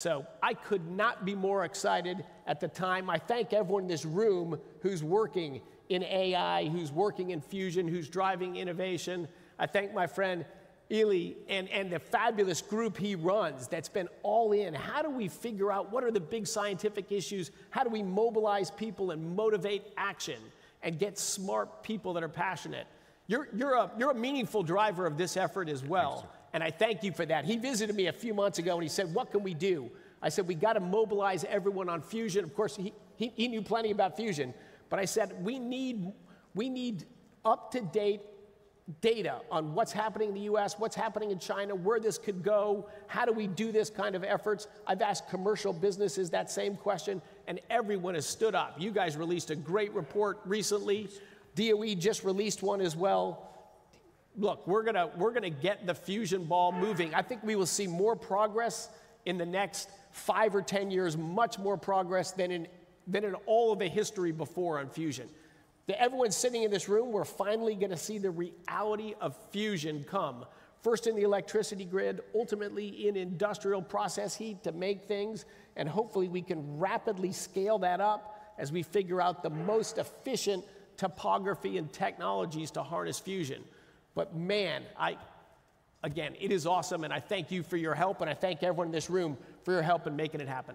So I could not be more excited at the time. I thank everyone in this room who's working in AI, who's working in fusion, who's driving innovation. I thank my friend Ylli and, and the fabulous group he runs that's been all in. How do we figure out what are the big scientific issues? How do we mobilize people and motivate action and get smart people that are passionate? You're, you're, a, you're a meaningful driver of this effort as well. And I thank you for that. He visited me a few months ago and he said, What can we do? I said, We got to mobilize everyone on fusion. Of course, he, he, he knew plenty about fusion, but I said, We need, we need up to date data on what's happening in the US, what's happening in China, where this could go, how do we do this kind of efforts. I've asked commercial businesses that same question, and everyone has stood up. You guys released a great report recently. DOE just released one as well look, we're gonna, we're gonna get the fusion ball moving. I think we will see more progress in the next five or 10 years, much more progress than in, than in all of the history before on fusion. To everyone sitting in this room, we're finally gonna see the reality of fusion come. First in the electricity grid, ultimately in industrial process heat to make things, and hopefully we can rapidly scale that up as we figure out the most efficient topography and technologies to harness fusion. But man, I, again, it is awesome, and I thank you for your help, and I thank everyone in this room for your help in making it happen.